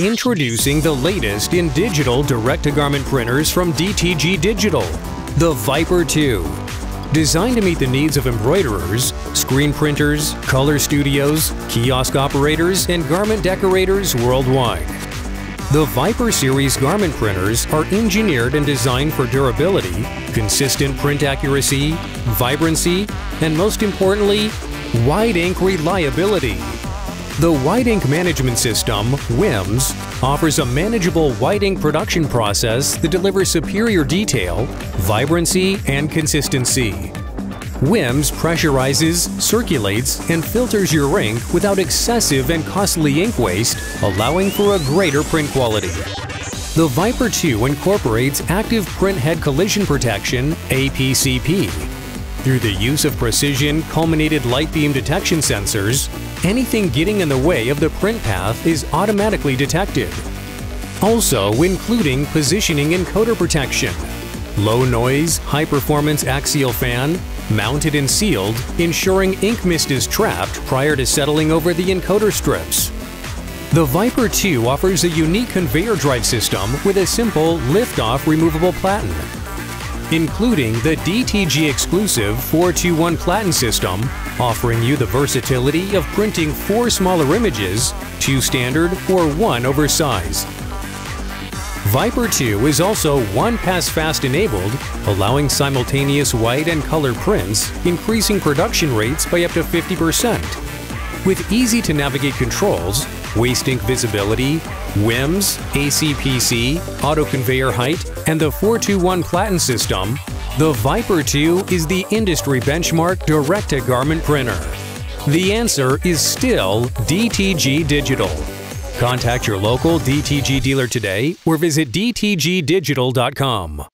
Introducing the latest in digital direct-to-garment printers from DTG Digital, the Viper 2. Designed to meet the needs of embroiderers, screen printers, color studios, kiosk operators, and garment decorators worldwide. The Viper series garment printers are engineered and designed for durability, consistent print accuracy, vibrancy, and most importantly, white ink reliability. The White Ink Management System, WIMS, offers a manageable white ink production process that delivers superior detail, vibrancy, and consistency. WIMS pressurizes, circulates, and filters your ink without excessive and costly ink waste, allowing for a greater print quality. The Viper 2 incorporates Active Print Head Collision Protection APCP. Through the use of precision collimated light beam detection sensors, anything getting in the way of the print path is automatically detected. Also including positioning encoder protection, low noise, high performance axial fan, mounted and sealed, ensuring ink mist is trapped prior to settling over the encoder strips. The Viper 2 offers a unique conveyor drive system with a simple lift-off removable platen. Including the DTG exclusive 421 platen system, offering you the versatility of printing four smaller images, two standard or one oversized. Viper 2 is also one pass fast enabled, allowing simultaneous white and color prints, increasing production rates by up to 50%. With easy to navigate controls, waste ink visibility, WIMS, ACPC, auto conveyor height, and the 421 platen system, the Viper 2 is the industry benchmark direct-to-garment printer. The answer is still DTG Digital. Contact your local DTG dealer today or visit dtgdigital.com.